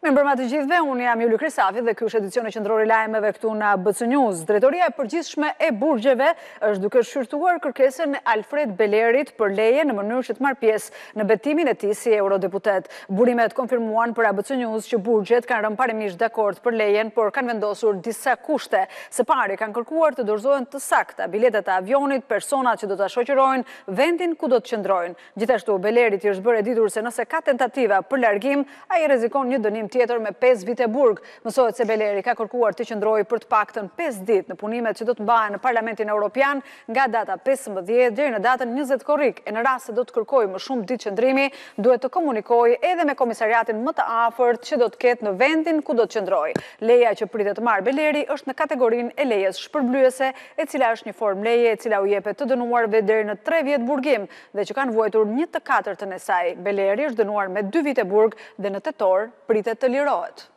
Mirëmbrëma të gjithëve, unë jam Juli Krisafi dhe ky është edicioni qendror i lajmeve këtu në ABC News. Drejtoria e përgjithshme e burgjeve është duke shqyrtuar kërkesën e Alfred Belerit për leje në mënyrë që të marrë pjesë në betimin e tij si eurodeputet. Burimet konfirmuan për ABC News që burgjet kanë rënë parimisht dakord për lejen, por kanë vendosur disa kushte. Së pari kanë kërkuar të dorëzohen të sakta, biletet e avionit, personat që do ta shoqërojnë, vendin ku do të qëndrojë. Gjithashtu, Belerit i është bërë e ditur se nëse ka tentativa për largim, ai rrezikon një dënim tjetër me pesë vite burg. Mësohet se Beleri ka kërkuar të qëndrojë për të paktën pesë ditë në punimet që do të mbahen në Parlamentin Europian nga data pesëmbëdhjetë deri në datën njëzet korrik e në rast se do të kërkojë më shumë ditë qëndrimi, duhet të komunikojë edhe me komisariatin më të afërt që do të ketë në vendin ku do të qëndrojë. Leja që pritet të marrë Beleri është në kategorinë e lejes shpërblyese e cila është një formë leje e cila u jepet të dënuarve deri në tre vjet burgim dhe që kanë vuajtur një të katërtën e saj. Beleri është dënuar me dy vite burg dhe në tetor pritet të lirohet.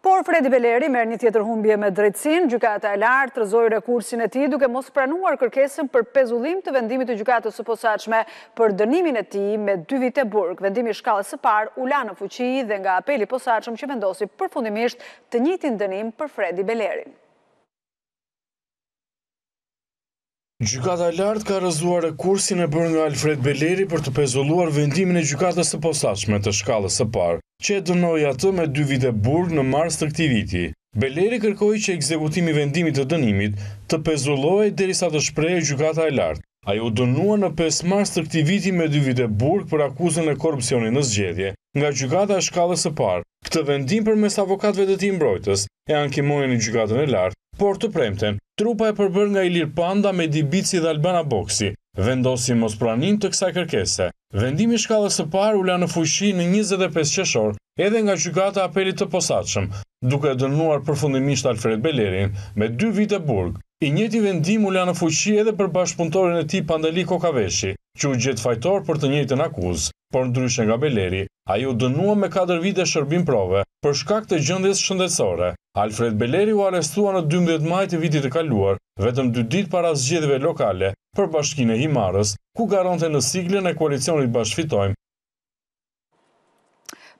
Por Fredi Beleri merr një tjetër humbje me drejtësinë, Gjykata e Lartë rrëzoi rekursin e tij duke mos pranuar kërkesën për pezullim të vendimit të Gjykatës së Posaçme, për dënimin e tij me dy vite burg. Vendimi i shkallës së parë u la në fuqi dhe nga Apeli i Posaçëm që vendosi përfundimisht të njëjtin dënim për Fredi Belerin. Gjykata e Lartë ka rrëzuar rekursin e bërë nga Alfred Beleri për të pezulluar vendimin e Gjykatës së Posaçme të shkallës së parë, që e dënoi atë me dy vite burg në mars të këtij viti. Beleri kërkoi që ekzekutimi i vendimit të dënimit të pezullohej derisa të shprehej Gjykata e Lartë. Ai u dënua në pesë mars të këtij viti me dy vite burg për akuzën e korrupsionit në zgjedhje, nga Gjykata e Shkallës së Parë. Këtë vendim përmes avokatëve të tij mbrojtës, e ankimoi në Gjykatën e Lartë. Por të premten, trupa e përbërë nga Ilir Panda, Medi Bici dhe Albana Boksi, vendosi mospranim të kësaj kërkese. Vendimi i Shkallës së Parë u la në fuqi në njëzet e pesë qershor edhe nga Gjykata e Apelit të Posaçëm, duke e dënuar përfundimisht Alfred Belerin me dy vite burg. I njëjti vendim u la në fuqi edhe për bashkëpunëtorin e tij Pandali Kokaveshi, që u gjet fajtor për të njëjtën akuzë, por ndryshe nga Beleri, ai u dënua me katër vite shërbim prove për shkak të gjendjes shëndetësore. Alfred Beleri u arrestua në dymbëdhjetë maj të vitit të kaluar, vetëm dy ditë para zgjedhjeve lokale për Bashkinë e Himarës, ku garonte në siglën e koalicionit Bashkë Fitojmë,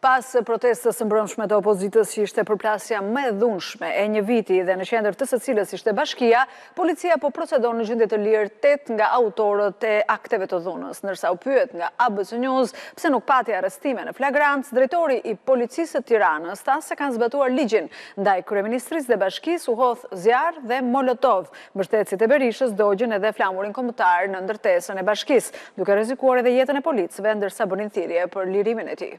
Pas protestës së mbrëmshme të opozitës që ishte përplasja më e dhunshme e një viti dhe në qendër të së cilës ishte bashkia, policia po procedon në gjendje të lirë 8 nga autorët e akteve të dhunës. Ndërsa u pyet nga ABC News pse nuk pati arrestime në flagrancë, drejtori i Policisë së Tiranës tha se kanë zbatuar ligjin. Ndaj kryeministrisë dhe bashkisë u hodh zjarr dhe molotov, Mbështetësit e Berishës dogjën edhe flamurin kombëtar në ndërtesën e bashkisë, duke rrezikuar edhe jetën e policëve ndërsa bënin thirrje për lirimin e tij.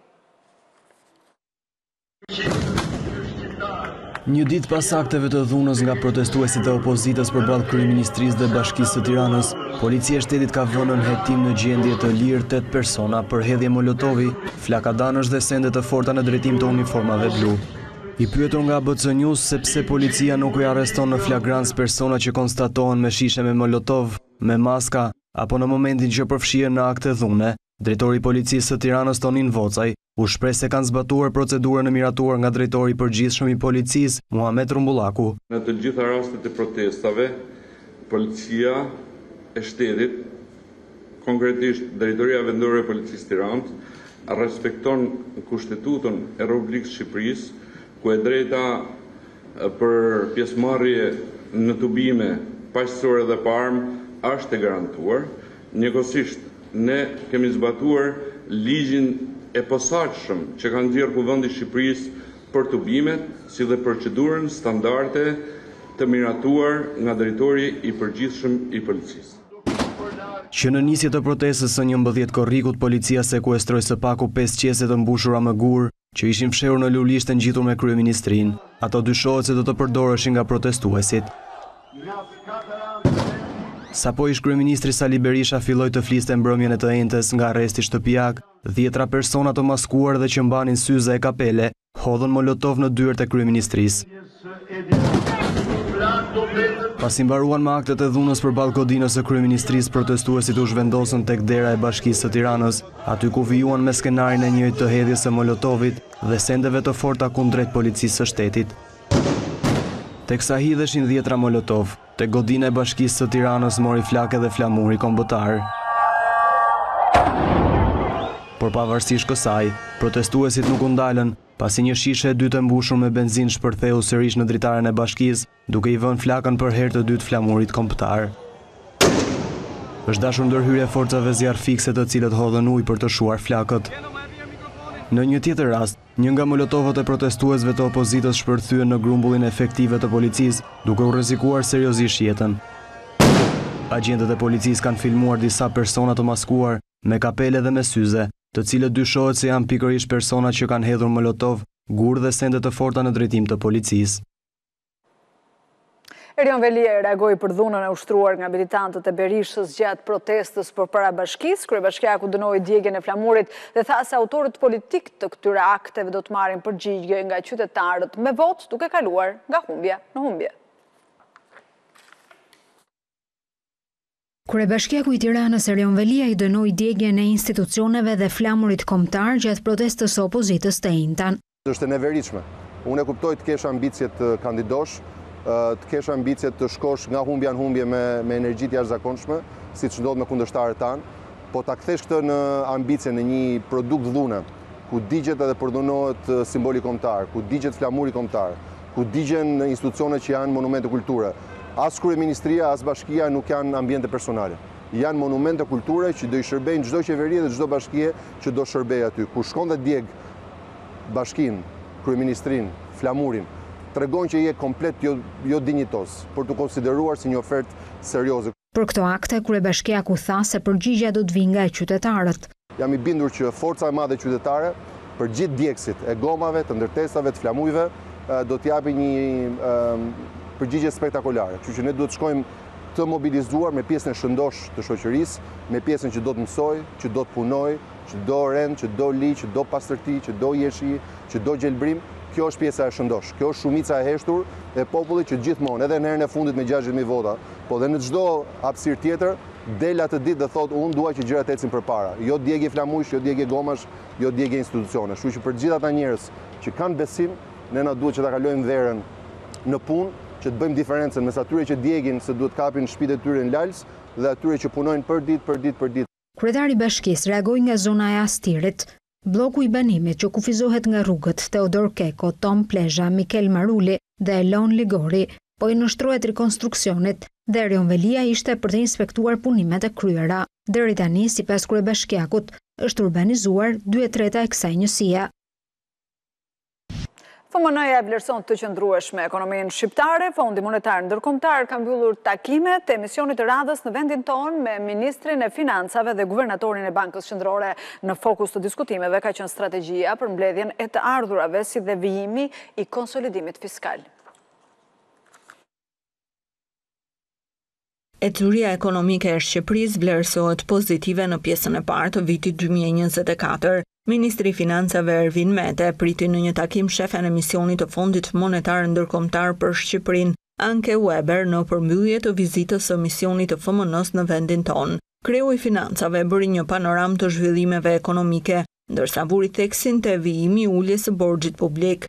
Një ditë pas akteve të dhunës nga protestuesit e opozitës përballë kryeministrisë dhe Bashkisë së Tiranës, Policia e Shtetit ka vënë nën hetim në gjendje të lirë tetë persona për hedhje molotovi, flakadanësh dhe sende të forta në drejtim të uniformave blu. I pyetur nga ABC News se pse policia nuk i arreston në flagrancë persona që konstatohen me shishe me molotov, me maska, apo në momentin që përfshihen në akte dhune, drejtori i Policisë së Tiranës Tonin Vocaj u shpreh se kanë zbatuar procedurën e miratuar nga drejtori i përgjithshëm i Policisë, Muhamet Rrumbullaku. Në të gjitha rastet e protestave, Policia e Shtetit, Konkretisht, Drejtoria Vendore e Policisë Tiranë respekton Kushtetutën e Republikës së Shqipërisë, ku e drejta për pjesëmarrje në tubime paqësore dhe pa armë është e garantuar. Njëkohësisht, ne kemi zbatuar ligjin e posaçëm që ka nxjerrë Kuvendi i Shqipërisë për tubimet, si dhe procedurën standarde të miratuar nga Drejtori i Përgjithshëm i Policisë. Që në nisje të protestës së njëmbëdhjetë korrikut, policia sekuestroi së paku 5 qese të mbushura me gurë, që ishin fshehur në lulishte ngjitur me kryeministrinë. Ato dyshohet se do të përdoreshin nga protestuesit. Sapo ish-kryeministri Sali Berisha filloi të fliste mbrëmjen e së enjtes nga arresti shtëpiak, dhjetëra persona të maskuar dhe që mbanin syze e kapele, hodhën molotov në dyert e kryeministrisë. Pasi mbaruan me aktet e dhunës përballë godinës së kryeministrisë, protestuesit u zhvendosën tek dera e Bashkisë së Tiranës, aty ku vijuan me skenarin e njëjtë të hedhjes së molotovit dhe sendeve të forta kundrejt Policisë së Shtetit. Teksa hidheshin dhjetëra molotov, Te godina e Bashkisë së Tiranës mori flakë edhe flamuri kombëtar. Por pavarësisht kësaj, protestuesit nuk u ndalën, pasi një shishe e dytë e mbushur me benzinë shpërtheu sërish në dritaren e Bashkisë, duke i vënë flakën për herë të dytë flamurit kombëtar. Është dashur ndërhyrja e forcave zjarrfikëse të cilët hodhën ujë për të shuar flakët. Në një tjetër rast, Një nga molotovët e protestuesve të opozitës shpërthyen në grumbullin e efektivëve të policisë, duke u rrezikuar seriozisht jetën. Agjentët e policisë kanë filmuar disa persona të maskuar, me kapele dhe me syze, të cilët dyshohet se janë pikërisht persona që kanë hedhur molotov, gurë dhe sende të forta në drejtim të policisë. Erion Veliaj reagoi për dhunën e ushtruar nga militantët e Berishës gjatë protestës përpara bashkisë, kryebashkiaku dënoi djegjen e flamurit dhe tha se autorët politikë të këtyre akteve do të marrin përgjigje nga qytetarët me votë duke kaluar nga humbja në humbje. Kryebashkiaku i Tiranës Erion Veliaj dënoi djegjen e institucioneve dhe flamurit kombëtar gjatë protestës së opozitës të enjten. Është e neveritshme. Unë e kuptoj të kesh ambicie të kandidosh, të kesh ambicie të shkosh nga humbja në humbje me me energji të jashtëzakonshme, siç ndodh me kundërshtarët tanë, po ta kthesh këtë në ambicie, në një produkt dhune, ku digjet edhe përdhunohet simboli kombëtar, ku digjet flamuri kombëtar, ku digjen institucionet që janë monumente kulture. As kryeministria, as bashkia nuk janë ambiente personale. Janë monumente kulture që do i shërbejnë çdo qeveri dhe çdo bashkie që do shërbej aty. Kur shkon dhe djeg bashkinë, kryeministrinë, flamurin, tregon që je komplet jo, jo dinjitoz, për t'u konsideruar si një ofertë serioze. Për këto akte, kryebashkiaku tha se përgjigja do të vijë nga qytetarët. Jam i bindur që forca e madhe qytetare, për gjithë djegësit e gomave, të ndërtesave, të flamujve, do të japin një përgjigje spektakolare. Kështu që ne duhet të shkojmë të mobilizuar me pjesën e shëndoshë të shoqërisë, me pjesën që do të mësojë, që do të punojë, që do rend, që do ligj, që do pastërti, që do jeshil, që do gjelbërim, kjo është pjesa e shëndoshë. Kjo është shumica e heshtur e popullit që gjithmonë, edhe në herën e fundit me 60.000 vota, po dhe në çdo hapësirë tjetër, del atë ditë dhe thotë unë dua që gjërat të ecin përpara. Jo djegje flamujsh, jo djegje gomash, jo djegje institucione. Kështu që për të gjithë ata njerëz që kanë besim, ne na duhet që ta kalojmë verën në punë, që të bëjmë diferencën mes atyre që djegin se duhet të kapin shpitë e tyre në Lalz dhe atyre që punojnë për ditë, për ditë, për ditë. Kryetari i bashkisë reagoi nga zona e Astirit. Blloku i banimit që kufizohet nga rrugët Teodor Keko, Tom Plezha, Mikel Maruli dhe Lon Ligori, po i nënshtrohet rikonstruksionit dhe Erion Veliaj ishte për të inspektuar punimet e kryera. Deri tani, sipas kryebashkiakut, është urbanizuar dy e treta e kësaj njësie. FMN-ja e vlerëson të qëndrueshme ekonominë shqiptare, Fondi Monetar Ndërkombëtar ka mbyllur takimet e misionit të radhës në vendin tonë me ministrin e Financave dhe guvernatorin e Bankës Qendrore. Në fokus të diskutimeve ka qenë strategjia për mbledhjen e të ardhurave si dhe vijimi i konsolidimit fiskal. Ecuria ekonomike e Shqipërisë vlerësohet pozitive në pjesën e parë të vitit dy mijë e njëzet e katër. Ministri i Financave Ervin Mete priti në një takim shefen e misionit të Fondit Monetar Ndërkombëtar për Shqipërinë, Anke Weber në përmbyllje të vizitës së misionit të FMN-së në vendin tonë. Kreu i Financave bëri një panoramë të zhvillimeve ekonomike, ndërsa vuri theksin te vijimi i uljes së borxhit publik.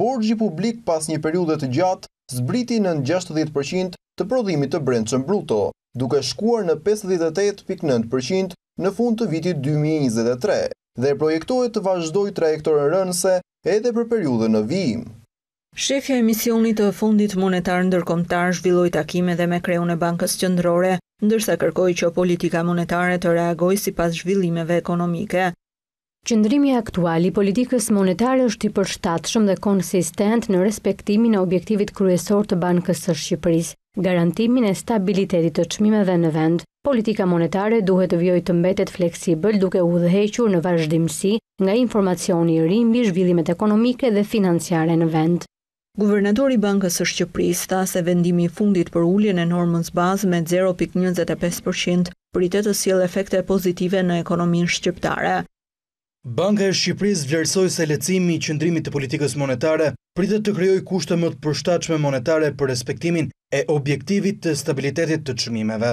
Borxhi publik pas një periudhe të gjatë zbriti nën gjashtëdhjetë për qind të prodhimit të brendshëm bruto, duke shkuar në pesëdhjetë e tetë pikë nëntë për qind në fund të vitit dy mijë e njëzet e tre dhe projektohet të vazhdojë trajektoren rënëse edhe për periudhën në vijim. Shefja e Misionit të Fondit Monetar Ndërkombëtar zhvilloi takim edhe me kreun e Bankës Qendrore, ndërsa kërkoi që politika monetare të reagojë sipas zhvillimeve ekonomike. Qëndrimi aktual i politikës monetare është i përshtatshëm dhe konsistent në respektimin e objektivit kryesor të Bankës së Shqipërisë, garantimin e stabilitetit të çmimeve në vend. Politika monetare duhet të vijojë të mbetet fleksibël duke u udhëhequr në vazhdimësi nga informacioni i ri mbi zhvillimet ekonomike dhe financiare në vend. Guvernatori i Bankës së Shqipërisë tha se vendimi i fundit për uljen e normës bazë me zero pikë njëzet e pesë për qind pritet të sjellë efekte pozitive në ekonominë shqiptare. Banka e Shqipërisë vlerësoi se lehtësimi i qëndrimit të politikës monetare pritet të krijojë kushte më të përshtatshme monetare për respektimin e objektivit të stabilitetit të çmimeve.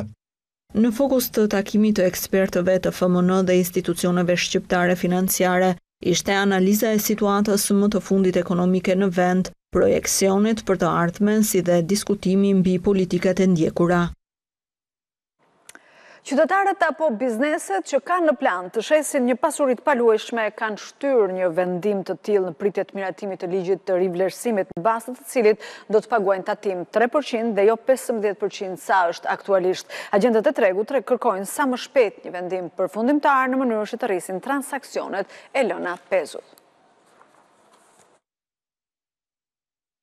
Në fokus të takimit të ekspertëve të FMN dhe institucioneve shqiptare financiare ishte analiza e situatës më të fundit ekonomike në vend, projeksionet për të ardhmen si dhe diskutimi mbi politikat e ndjekura. Qytetarët apo bizneset që kanë në plan të shesin një pasuri të paluajtshme kanë shtyrë një vendim të tillë në pritje të miratimit të ligjit të rivlerësimit në bazë të cilit do të paguajnë tatim tre për qind dhe jo pesëmbëdhjetë për qind sa është aktualisht. Agjentët e tregut kërkojnë sa më shpejt një vendim përfundimtar në mënyrë që të rrisin transaksionet e lëna pezull.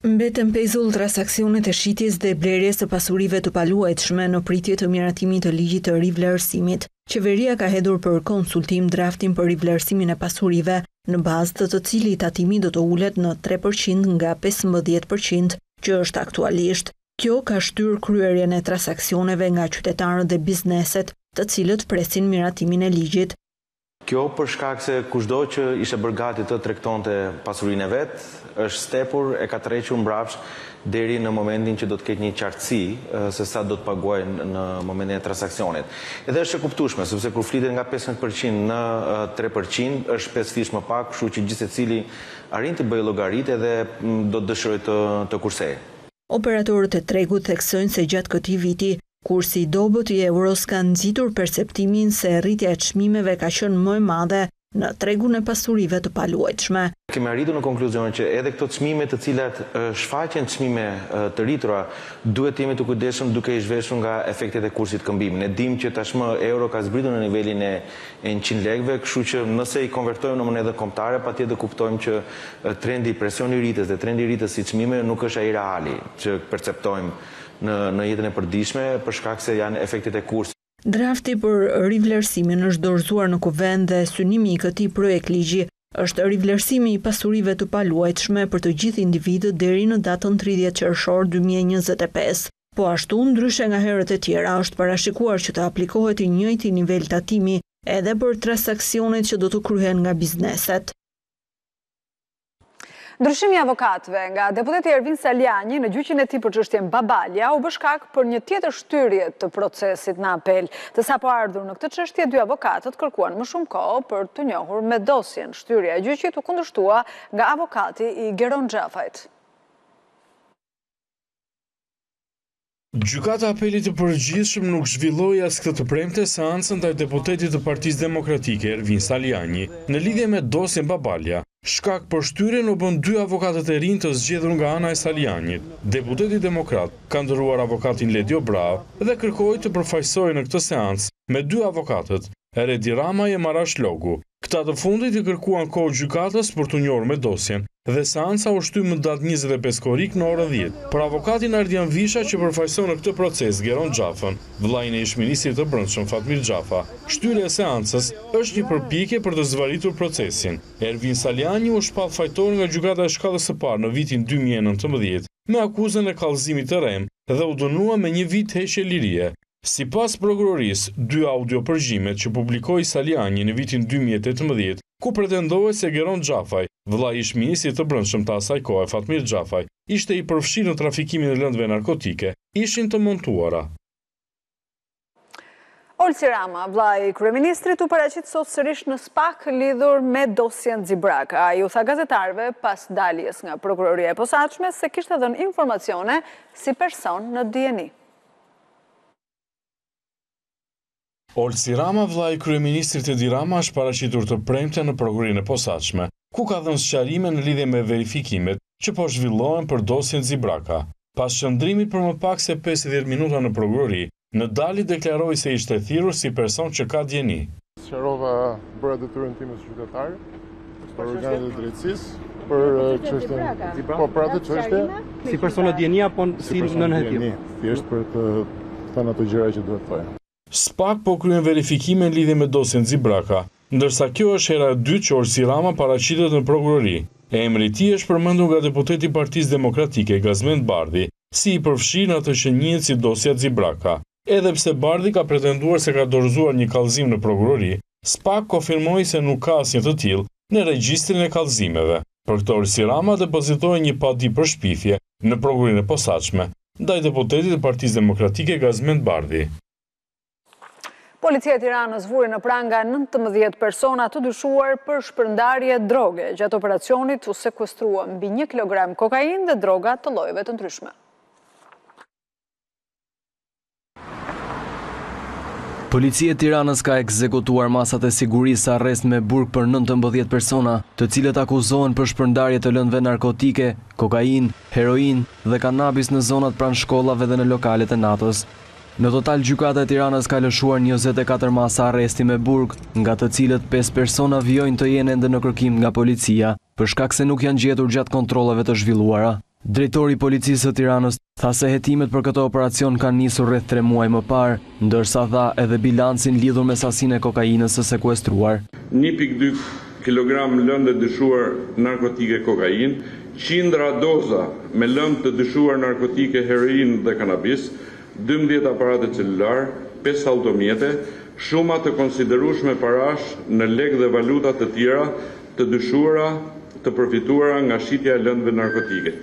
Mbeten pezull transaksionet e shitjes dhe blerjes të pasurive të paluajtshme në pritje të miratimit të ligjit të rivlerësimit. Qeveria ka hedhur për konsultim draftin për rivlerësimin e pasurive, në bazë të të cilit tatimi do të ulet në tre për qind nga pesëmbëdhjetë për qind që është aktualisht. Kjo ka shtyrë kryerjen e transaksioneve nga qytetarët dhe bizneset, të cilët presin miratimin e ligjit. Kjo për shkak se kushdo që ishte bërë gati të tregtonte pasurinë e vet, është stepur e ka tërhequr mbrapsht deri në momentin që do të ketë një qartësi se sa do të paguajë në momentin e transaksionit. Edhe është e kuptueshme, sepse kur flitet nga pesëmbëdhjetë për qind në tre për qind, është pesëfish më pak, kështu që gjithsecili arrin të bëjë llogaritë edhe do të dëshirojë të të kursejë. Operatorët e tregut theksojnë se gjatë këtij viti Kursi i dobët i euros ka nxitur perceptimin se rritja e çmimeve ka qenë më e madhe në tregun e pasurive të paluajtshme. Kemi arritur në konkluzionin që edhe këto çmime të cilat shfaqen çmime të rritura, duhet të jemi të kujdesshëm duke i zhveshur nga efektet e kursit këmbim. Ne dimë që tashmë euro ka zbritur në nivelin e njëqind lekëve, kështu që nëse i konvertojmë në monedhën kombëtare, patjetër do kuptojmë që trendi, presioni rritës dhe trendi rritës i çmimeve nuk është ai reali që perceptojmë në jetën e përditshme për shkak se janë efektet e kursit. Drafti për rivlerësimin është dorëzuar në Kuvend dhe synimi i këtij projektligji është rivlerësimi i pasurive të paluajtshme për të gjithë individët deri në datën tridhjetë qershor dy mijë e njëzet e pesë. Po ashtu, ndryshe nga herët e tjera, është parashikuar që të aplikohet i njëjti nivel tatimi edhe për transaksionet që do të kryhen nga bizneset. Ndryshimi i avokatëve nga deputeti Ervin Salianji në gjyqin e tij për çështjen Babalja u bë shkak për një tjetër shtyrje të procesit në apel. Të sapoardhur në këtë çështje dy avokatët kërkuan më shumë kohë për t'u njohur me dosjen. Shtyrja e gjyqit u kundërshtua nga avokati i Geron Xhafajt. Gjykata e Apelit të Përgjithshëm nuk zhvilloi as këtë të premte seancën ndaj deputetit të Partisë Demokratike, Ervin Salianji, në lidhje me dosjen Babalja. Shkak për shtyrjen u bënë dy avokatët e rinj të zgjedhur nga ana e Salianjit. Deputeti demokrat ka ndërruar avokatin Ledio Braho dhe kërkoi të përfaqësohej në këtë seancë me dy avokatët, Redi Ramaj e Marash Logu. Këta të fundit i kërkuan kohë gjykatës për t'u njohur me dosjen dhe seanca u shty më datë njëzet e pesë korrik në orën dhjetë. Për avokatin Ardian Visha që përfaqëson në këtë proces Geron Xhafën, vëllain e ish-ministrit të Brendshëm Fatmir Xhafa, shtyrja e seancës është një përpjekje për të zvarritur procesin. Ervin Salianji u shpall fajtor nga Gjykata e Shkallës së Parë në vitin dy mijë e nëntëmbëdhjetë me akuzën e kallëzimit të rremë dhe u dënua me një vit heqje lirie. Sipas prokurorisë, dy audio-përgjimet që publikoi Salianji në vitin dy mijë e tetëmbëdhjetë, ku pretendohet se Geron Xhafaj, vëllai i ish-ministrit të Brendshëm të asaj kohe, Fatmir Xhafaj, ishte i përfshirë në trafikimin e lëndëve narkotike, ishin të montuara. Olsi Rama, vëllai i kryeministrit, u paraqit sot sërish në SPAK lidhur me dosjen Xibraka. Ai u tha gazetarëve pas daljes nga Prokuroria e Posaçme se kishte dhënë informacione si person në dijeni. Olsi Rama, vëllai i kryeministrit Edi Rama është paraqitur të premten në Prokurorinë e Posaçme, ku ka dhënë sqarime në lidhje me verifikimet që po zhvillohen për dosjen Xibraka. Pas qëndrimit për më pak se pesëdhjetë minuta në Prokurori, në dalje deklaroi se ishte thirrur si person që ka dijeni. Sqarova, bëra detyrën time si qytetar për organet e drejtësisë, për çështjen Xibraka, po për atë çështje si person në dijeni apo si nën hetim. Thjesht për të thënë ato gjëra që duhet të thoja. SPAK po kryen verifikime në lidhje me dosjen Xibraka, ndërsa kjo është hera e dytë që Olsi Rama paraqitet në prokurori. Emri i tij është përmendur nga deputeti i Partisë Demokratike, Gazment Bardhi, si i përfshirë në atë që njihet si dosja Xibraka. Edhe pse Bardhi ka pretenduar se ka dorëzuar një kallëzim në prokurori, SPAK konfirmoi se nuk ka asnjë të tillë në regjistrin e kallëzimeve. Për këtë Olsi Rama depozitoi një padi për shpifje në Prokurorinë e Posaçme, ndaj deputetit të Partisë Demokratike Gazment Bardhi. Policia e Tiranës vuri në pranga nëntëmbëdhjetë persona të dyshuar për shpërndarje droge. Gjatë operacionit u sekuestrua mbi një kilogram kokainë dhe droga të llojeve të ndryshme. Policia e Tiranës ka ekzekutuar masat e sigurisë arrest me burg për 19 persona, të cilët akuzohen për shpërndarje të lëndëve narkotike, kokainë, heroinë dhe kanabis në zonat pranë shkollave dhe në lokalet e natës. Në total Gjykata e Tiranës ka lëshuar 24 masa arresti me burg, nga të cilët 5 persona vijojnë të jenë ende në kërkim nga policia, për shkak se nuk janë gjetur gjatë kontrolleve të zhvilluara. Drejtori i Policisë së Tiranës tha se hetimet për këtë operacion kanë nisur rreth tre muaj më parë, ndërsa dha edhe bilancin lidhur me sasinë e kokainës së sekuestruar. Një pikë dy kilogramë lëndë e dyshuar narkotike kokainë, qindra doza me lëndë të dyshuar narkotike heroinë dhe kanabis, dymbëdhjetë aparate celularë, pesë automjete, shuma të konsiderueshme parash në lekë dhe valuta të tjera të dyshuara të përfituara nga shitja e lëndëve narkotike.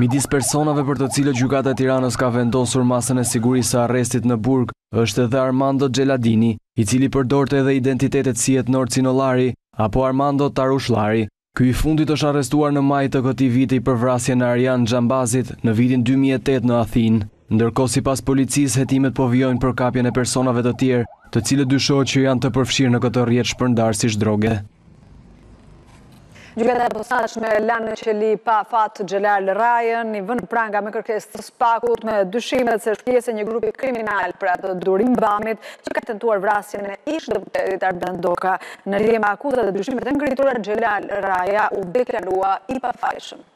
Midis personave për të cilët Gjykata e Tiranës ka vendosur masën e sigurisë së arrestit në burg është edhe Armando Xheladini, i cili përdorte edhe identitetet si Etnor Cinollari apo Armando Tarushllari. Ky i fundit është arrestuar në maj të këtij viti për vrasjen e Arjan Xhambazit në vitin dy mijë e tetë në Athinë. Ndërkohë sipas policisë hetimet po vijojnë për kapjen e personave të tjerë, të cilët dyshohet që janë të përfshirë në këtë rrjet shpërndarësish droge. Gjykata e posaçme la në qeli pa afat Xhelal Rajën, i vënë në pranga me kërkesë të SPAK-ut me dyshimet se është pjesë e një grupi kriminal për atë Durim Bamit që ka tentuar vrasjen e ish-deputetit Arben Ndoka. Në lidhje me akuzat dhe dyshimet e ngritura, Xhelal Raja u deklarua i pafajshëm.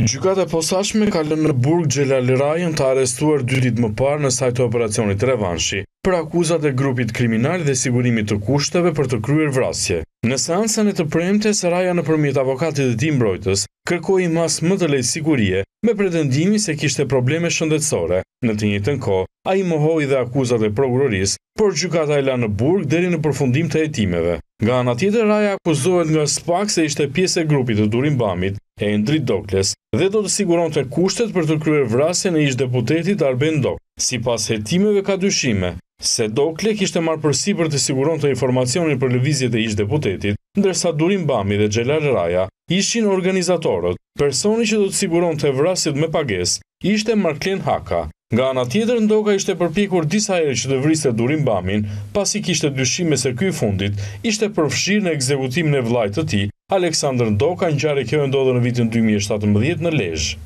Gjykata e Posaçme ka lënë në burg Xhelal Rajën të arrestuar dy ditë më parë në sajë të operacionit Revanshi, për akuzat e grupit kriminal dhe sigurimit të kushteve për të kryer vrasje. Në seancën e të premtes, Raja nëpërmjet avokatit të tij mbrojtës, kërkoi masë më të lehtë sigurie, me pretendimin se kishte probleme shëndetësore, në të njëjtën kohë, ai mohoi dhe akuzat e prokurorisë, por gjykata e la në burg deri në përfundim të hetimeve. Nga ana tjetër, Raja akuzohet nga SPAK se ishte pjesë e grupit të Durim Bamit, e Endrit Dokles, dhe do të siguronte kushtet për të kryer vrasjen e ish-deputetit Arben Ndoka. Sipas hetimeve ka dyshime, se Dokle kishte marrë përsipër të siguronte informacionin për lëvizjet e ish-deputetit, ndërsa Durim Bami dhe Xhelal Raja ishin organizatorët. Personi që do të siguronte vrasjet me pagesë, ishte Marklen Haka, Nga ana tjetër, Ndoka ishte përpjekur disa herë që të vriste Durim Bamin, pasi kishte dyshime se ky i fundit ishte përfshirë në ekzekutimin e vëllait të tij, Aleksandër Ndoka, ngjarje kjo e ndodhur në vitin dy mijë e shtatëmbëdhjetë në Lezhë.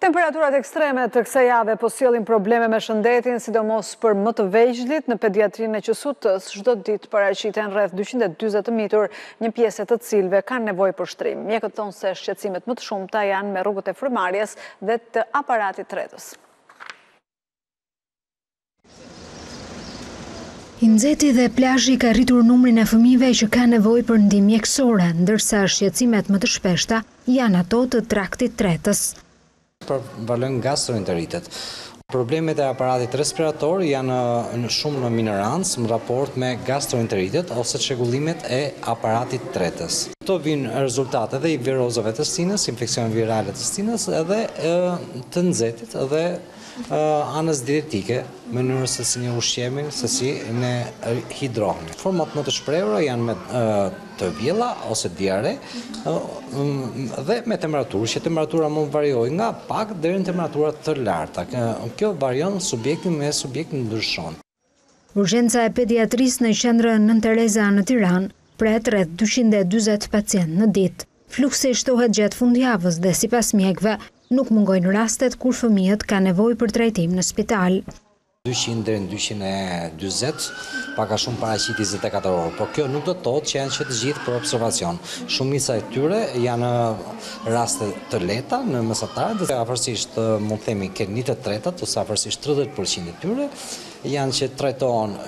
Temperaturat ekstreme të kësaj jave po sjellin probleme me shëndetin, sidomos për më të vegjlit, në pediatrinë e QSUT-së çdo ditë paraqiten rreth dyqind e dyzet të mitur, një pjesë e të cilëve kanë nevojë për shtrim. Mjekët thonë se shqetësimet më të shumta janë me rrugët e frymëmarrjes dhe të aparatit tretës. I nxehti dhe plazhi ka rritur numrin e fëmijëve që kanë nevojë për ndihmë mjekësore, ndërsa shqetësimet më të shpeshta janë ato të traktit tretës. Prevalojnë gastroenteritet, Problemet e aparatit respirator janë shumë në minorancë në raport me gastroenteritet ose çrregullimet e aparatit tretës. Këto vijnë si rezultat edhe i virozave të stinës, infeksioneve virale të stinës edhe të nxehtit dhe anës dietetike, mënyrës se si ne ushqehemi, se si ne hidrohemi. Format më të shprehura janë me të vjella ose diare dhe me temperaturë që temperatura mund të variojë nga pak deri në temperatura të larta. Kjo varion subjekti me subjektin ndryshon. Urgjenca e pediatrisë në qendrën Nënë Tereza në Tiranë pret rreth dyqind e dyzet pacientë në ditë. Fluksi shtohet gjatë fundjavës dhe sipas mjekëve nuk mungojnë rastet kur fëmijët kanë nevojë për trajtim në spital. dyqind deri në dyqind e dyzet, pak a shumë paraqitje në njëzet e katër orë, por kjo nuk do të thotë që janë që të gjithë për observacion. Shumica e tyre janë raste të lehta në mesatare dhe afërsisht mund të themi që një të tretat ose afërsisht tridhjetë për qind e tyre janë që trajtohen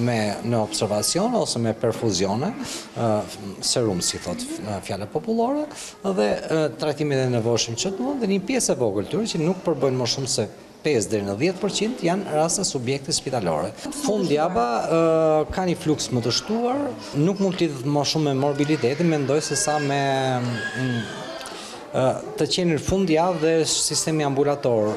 në observacion ose me perfuzione, serum si thotë fjala popullore, dhe trajtimet e nevojshme që duhen dhe një pjesë e vogël e tyre që nuk përbëjnë më shumë se Pesë deri në dhjetë për qind janë raste subjekte spitalore. Fundjava ka një fluks më të shtuar, nuk mund të lidhet më shumë me morbiditetin, mendoj se sa me të qenë fundjavë dhe sistemi ambulator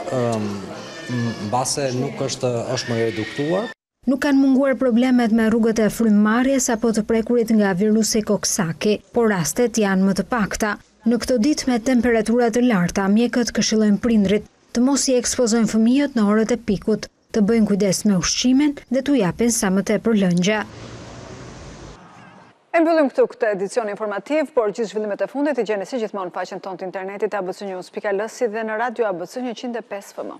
mbase nuk është më e reduktuar. Nuk kanë munguar problemet me rrugët e frymëmarrjes apo të prekurit nga virusi Coxsackie, por rastet janë më të pakta. Në këto ditë me temperatura të larta, mjekët këshillojnë prindërit të mos i ekspozojnë fëmijët në orët e pikut, të bëjnë kujdes me ushqimin dhe t'u japin sa më tepër lëngje. E mbyllim këtu këtë edicion informativ, por gjithë zhvillimet e fundit i gjeni si gjithmonë në faqen tonë të internetit abcnews.al si dhe në Radio ABC njëqind e pesë FM.